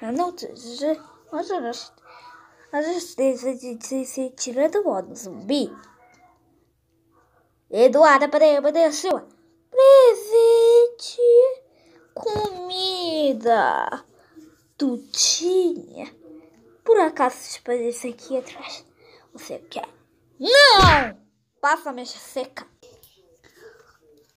Não, mas eu justiça de se tira do modo zumbi. Eduarda Pereira da Silva. Presente. Comida. Tutinha. Por acaso isso aqui atrás? Você quer? É. Não! Passa a mecha seca.